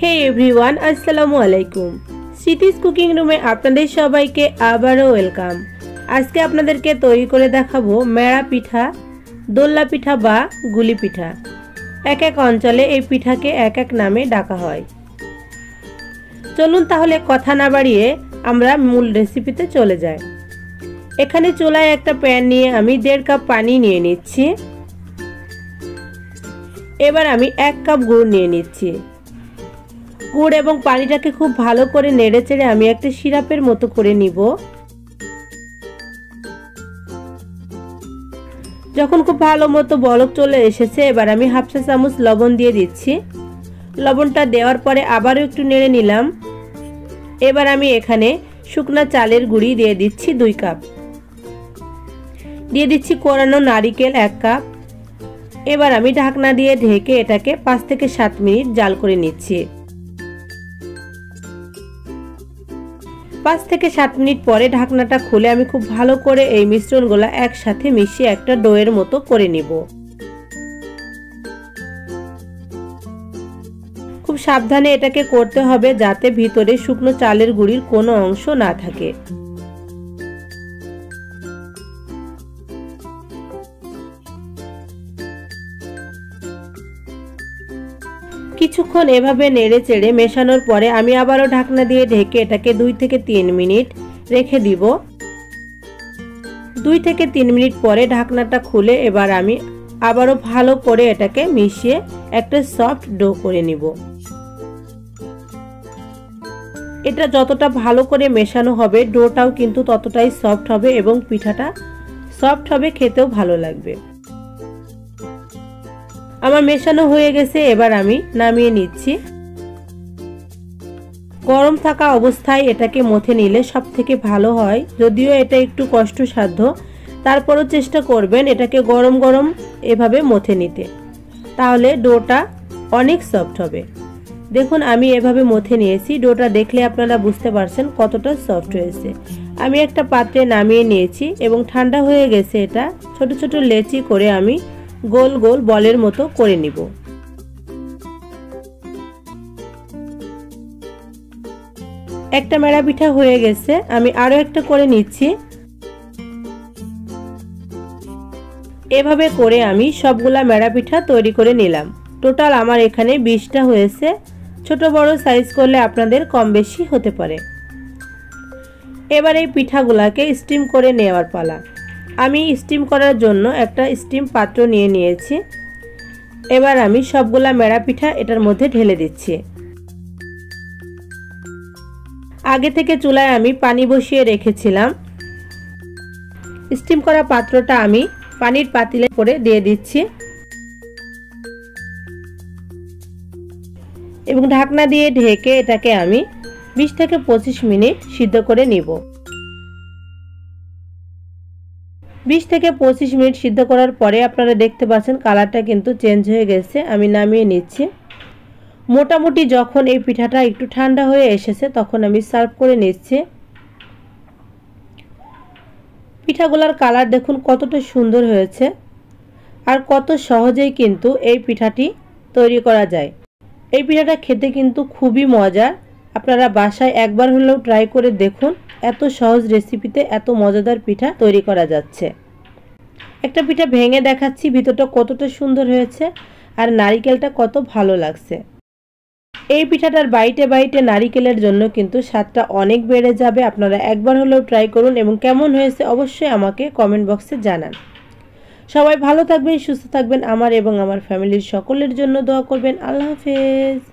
হে everyone আসসালামু আলাইকুম cities cooking রুমে আপনাদের সবাইকে আবারও ওয়েলকাম আজকে আপনাদেরকে তৈরি করে দেখাবো মেড়া পিঠা, দোল্লা পিঠা বা গুলি পিঠা। এক এক অঞ্চলে এই পিঠাকে এক এক নামে ডাকা হয়। চলুন তাহলে কথা না বাড়িয়ে আমরা মূল রেসিপিতে চলে যাই। এখানে চুলায় একটা প্যান নিয়ে আমি দেড় কাপ পানি নিয়ে নিচ্ছি। এবার আমি এক কাপ গুড় নিয়ে নিচ্ছি। গুড় এবং পানিটাকে খুব ভালো করে নেড়ে চেড়ে আমি একটা সিরাপের মতো করে নিব। যখন খুব ভালো মতো বলক চলে এসেছে, এবার আমি হাফ চা চামচ লবণ দিয়ে দিচ্ছি। লবণটা দেওয়ার পরে আবারও একটু নেড়ে নিলাম। এবার আমি এখানে শুকনা চালের গুঁড়ি দিয়ে দিচ্ছি দুই কাপ। দিয়ে দিচ্ছি কোরানো নারিকেল এক কাপ। এবার আমি ঢাকনা দিয়ে ঢেকে এটাকে পাঁচ থেকে সাত মিনিট জাল করে নিচ্ছি। পাঁচ থেকে সাত মিনিট পরে ঢাকনাটা খুলে আমি খুব ভালো করে এই মিশ্রণগুলো একসাথে মিশিয়ে একটা ডোয়ের মতো করে নিব। খুব সাবধানে এটাকে করতে হবে যাতে ভিতরে শুকনো চালের গুঁড়ির কোনো অংশ না থাকে। কিছুক্ষণ এভাবে নেড়ে চেড়ে মেশানোর পরে আমি আবারও ঢাকনা দিয়ে ঢেকে এটাকে দুই থেকে তিন মিনিট রেখে দিব। দুই থেকে তিন মিনিট পরে ঢাকনাটা খুলে এবার আমি আবারও ভালো করে এটাকে মিশিয়ে একটা সফট ডো করে নিব। এটা যতটা ভালো করে মেশানো হবে, ডোটাও কিন্তু ততটাই সফট হবে এবং পিঠাটা সফট হবে, খেতেও ভালো লাগবে। আমার মেশানো হয়ে গেছে, এবার আমি নামিয়ে নিচ্ছি। গরম থাকা অবস্থায় এটাকে মথে নিলে সব থেকে ভালো হয়। যদিও এটা একটু কষ্টসাধ্য, তারপরও চেষ্টা করবেন এটাকে গরম গরম এভাবে মথে নিতে। তাহলে ডোটা অনেক সফট হবে। দেখুন, আমি এভাবে মথে নিয়েছি। ডোটা দেখলে আপনারা বুঝতে পারছেন কতটা সফট হয়েছে। আমি একটা পাত্রে নামিয়ে নিয়েছি এবং ঠান্ডা হয়ে গেছে এটা। ছোট ছোট লেচি করে আমি গোল গোল বলের মতো করে নিব। একটা মেড়া পিঠা হয়ে গেছে, আমি আরও একটা করে নিচ্ছি। এভাবে করে আমি সবগুলা মেড়া পিঠা তৈরি করে নিলাম। টোটাল আমার এখানে বিশটা হয়েছে। ছোট বড় সাইজ করলে আপনাদের কম বেশি হতে পারে। এবার এই পিঠাগুলাকে স্টিম করে নেওয়ার পালা। আমি স্টিম করার জন্য একটা স্টিম পাত্র নিয়ে নিয়েছি। এবার আমি সবগুলা মেড়া পিঠা এটার মধ্যে ঢেলে দিচ্ছি। আগে থেকে চুলায় আমি পানি বসিয়ে রেখেছিলাম। স্টিম করা পাত্রটা আমি পানির পাতিলে করে দিয়ে দিচ্ছি। এবং ঢাকনা দিয়ে ঢেকে এটাকে আমি বিশ থেকে পঁচিশ মিনিট সিদ্ধ করে নিব। বিশ থেকে পঁচিশ মিনিট সিদ্ধ করার পরে আপনারা দেখতে পাচ্ছেন কালারটা কিন্তু চেঞ্জ হয়ে গেছে, আমি নামিয়ে নিচ্ছি। মোটামুটি যখন এই পিঠাটা একটু ঠান্ডা হয়ে এসেছে, তখন আমি সার্ভ করে নিচ্ছি। পিঠাগুলার কালার দেখুন কতটা সুন্দর হয়েছে আর কত সহজেই কিন্তু এই পিঠাটি তৈরি করা যায়। এই পিঠাটা খেতে কিন্তু খুবই মজার। আপনারা বাসায় একবার হলেও ট্রাই করে দেখুন এত সহজ রেসিপিতে এত মজাদার পিঠা তৈরি করা যাচ্ছে। একটা পিঠা ভেঙে দেখাচ্ছি, ভিতরটা কতটা সুন্দর হয়েছে আর নারিকেলটা কত ভালো লাগছে। এই পিঠাটার বাইটে বাইটে নারিকেলের জন্য কিন্তু স্বাদটা অনেক বেড়ে যাবে। আপনারা একবার হলেও ট্রাই করুন এবং কেমন হয়েছে অবশ্যই আমাকে কমেন্ট বক্সে জানান। সবাই ভালো থাকবেন, সুস্থ থাকবেন, আমার এবং আমার ফ্যামিলির সকলের জন্য দোয়া করবেন। আল্লাহ হাফেজ।